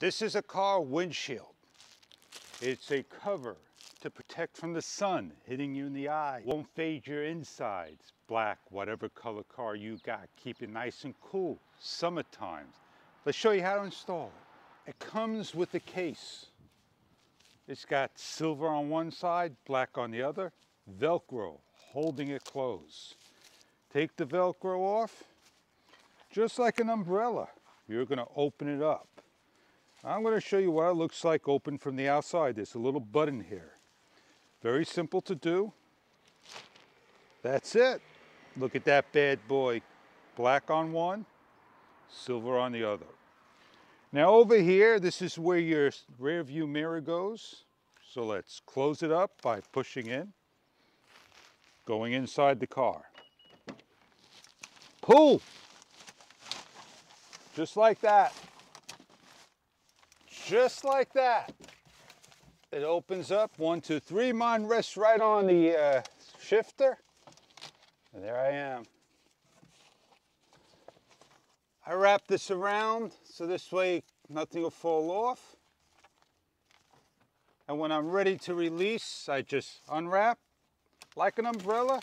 This is a car windshield. It's a cover to protect from the sun hitting you in the eye. Won't fade your insides. Black, whatever color car you got. Keep it nice and cool. Summertime. Let's show you how to install it. It comes with a case. It's got silver on one side, black on the other, Velcro holding it closed. Take the Velcro off, just like an umbrella. You're gonna open it up. I'm gonna show you what it looks like open from the outside. There's a little button here. Very simple to do. That's it. Look at that bad boy. Black on one, silver on the other. Now over here, this is where your rear view mirror goes. So let's close it up by pushing in, going inside the car. Pull! Just like that. Just like that. It opens up, one, two, three. Mine rests right on the uh, shifter. And there I am. I wrap this around so this way nothing will fall off. And when I'm ready to release, I just unwrap like an umbrella,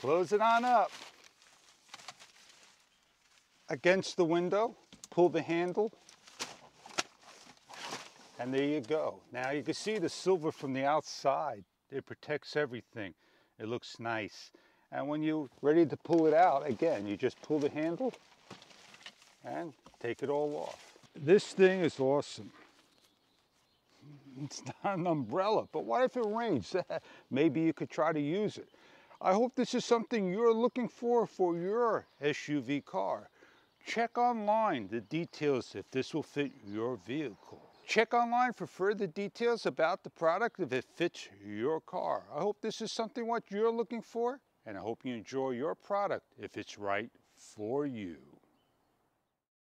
close it on up. Against the window, pull the handle, and there you go. Now you can see the silver from the outside. It protects everything. It looks nice. And when you're ready to pull it out, again, you just pull the handle and take it all off. This thing is awesome. It's not an umbrella, but what if it rains? Maybe you could try to use it. I hope this is something you're looking for for your SUV car. Check online the details if this will fit your vehicle. Check online for further details about the product if it fits your car. I hope this is something what you're looking for and I hope you enjoy your product if it's right for you.